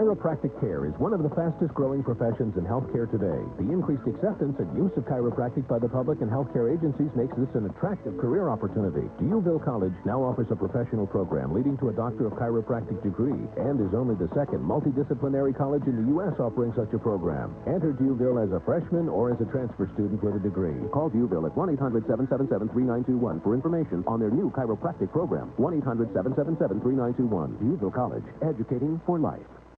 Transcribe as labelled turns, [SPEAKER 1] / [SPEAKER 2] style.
[SPEAKER 1] Chiropractic care is one of the fastest growing professions in healthcare today. The increased acceptance and use of chiropractic by the public and healthcare agencies makes this an attractive career opportunity. D'Youville College now offers a professional program leading to a Doctor of Chiropractic degree and is only the second multidisciplinary college in the U.S. offering such a program. Enter D'Youville as a freshman or as a transfer student with a degree. Call D'Youville at 1-800-777-3921 for information on their new chiropractic program. 1-800-777-3921. D'Youville College, educating for life.